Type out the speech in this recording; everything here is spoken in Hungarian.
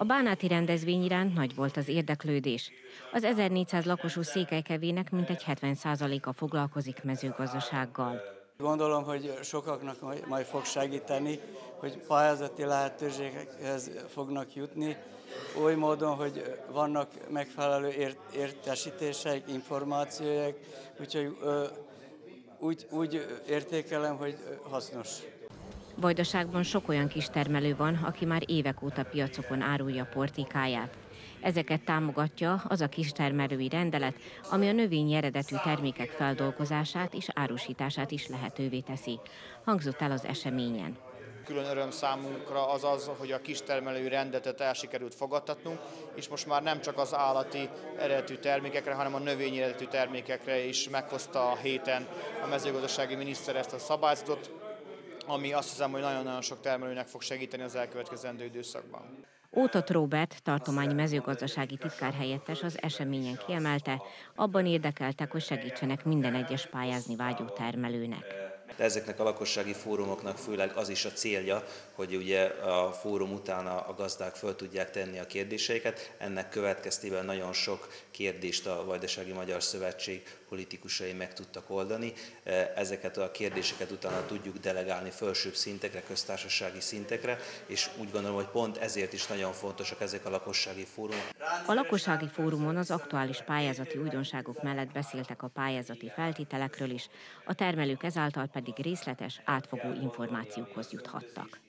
A bánáti rendezvény iránt nagy volt az érdeklődés. Az 1400 lakosú székelykevének mintegy 70%-a foglalkozik mezőgazdasággal. Gondolom, hogy sokaknak majd fog segíteni, hogy pályázati lehetőségekhez fognak jutni, oly módon, hogy vannak megfelelő ért- értesítéseik, információik, úgyhogy úgy, úgy értékelem, hogy hasznos. Vajdaságban sok olyan kistermelő van, aki már évek óta piacokon árulja portikáját. Ezeket támogatja az a kistermelői rendelet, ami a növényi eredetű termékek feldolgozását és árusítását is lehetővé teszi. Hangzott el az eseményen. Külön öröm számunkra az az, hogy a kistermelői rendetet el sikerült fogadtatnunk, és most már nem csak az állati eredetű termékekre, hanem a növényi eredetű termékekre is meghozta a héten a mezőgazdasági miniszter ezt a szabályzatot, ami azt hiszem, hogy nagyon-nagyon sok termelőnek fog segíteni az elkövetkezendő időszakban. Ótot Robert, tartományi mezőgazdasági titkárhelyettes az eseményen kiemelte, abban érdekeltek, hogy segítsenek minden egyes pályázni vágyó termelőnek. De ezeknek a lakossági fórumoknak főleg az is a célja, hogy ugye a fórum után a gazdák föl tudják tenni a kérdéseiket. Ennek következtében nagyon sok kérdést a Vajdasági Magyar Szövetség politikusai meg tudtak oldani. Ezeket a kérdéseket utána tudjuk delegálni felsőbb szintekre, köztársasági szintekre, és úgy gondolom, hogy pont ezért is nagyon fontosak ezek a lakossági fórumok. A lakossági fórumon az aktuális pályázati újdonságok mellett beszéltek a pályázati feltételekről is, a termelők ezáltal pedig részletes, átfogó információkhoz juthattak.